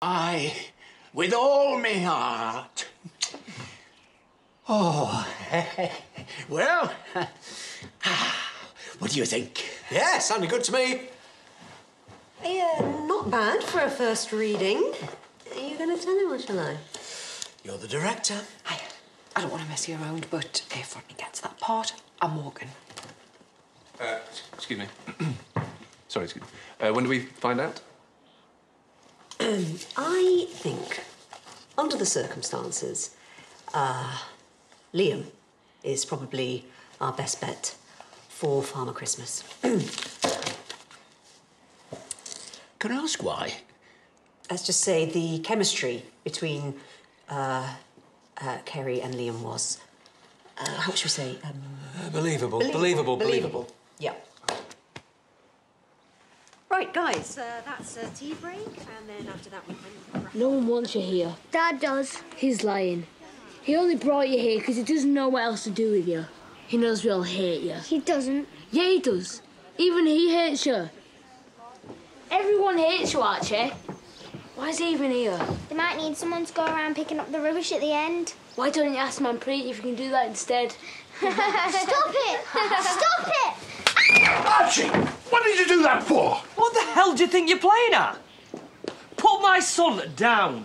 Aye, with all my heart. Oh, well, what do you think? Yeah, sounded good to me. Yeah, not bad for a first reading. Are you going to tell him or shall I? You're the director. I, I don't want to mess you around, but if Rodney gets that part, I'm walking. Uh, excuse me. Sorry, excuse me. Uh, when do we find out? I think, under the circumstances, uh, Liam is probably our best bet for Farmer Christmas. Can I ask why? Let's just say the chemistry between uh, uh, Kerry and Liam was, uh, how should we say? Um, Uh, believable, believable, believable. Yeah. Right, guys, uh, that's a tea break, and then after that we can. No one wants you here. Dad does. He's lying. He only brought you here because he doesn't know what else to do with you. He knows we all hate you. He doesn't. Yeah, he does. Even he hates you. Everyone hates you, Archie. Why is he even here? They might need someone to go around picking up the rubbish at the end. Why don't you ask Manpreet if you can do that instead? Stop it! Stop it! Archie, what you do that for? What the hell do you think you're playing at? Put my son down.